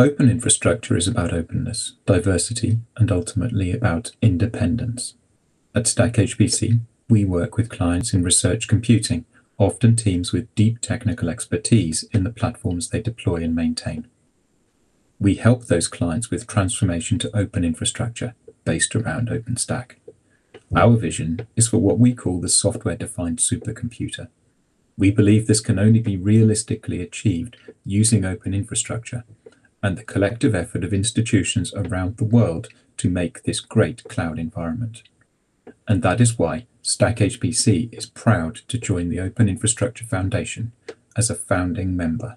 Open infrastructure is about openness, diversity, and ultimately about independence. At StackHPC, we work with clients in research computing, often teams with deep technical expertise in the platforms they deploy and maintain. We help those clients with transformation to open infrastructure based around OpenStack. Our vision is for what we call the software-defined supercomputer. We believe this can only be realistically achieved using open infrastructure and the collective effort of institutions around the world to make this great cloud environment. And that is why StackHPC is proud to join the Open Infrastructure Foundation as a founding member.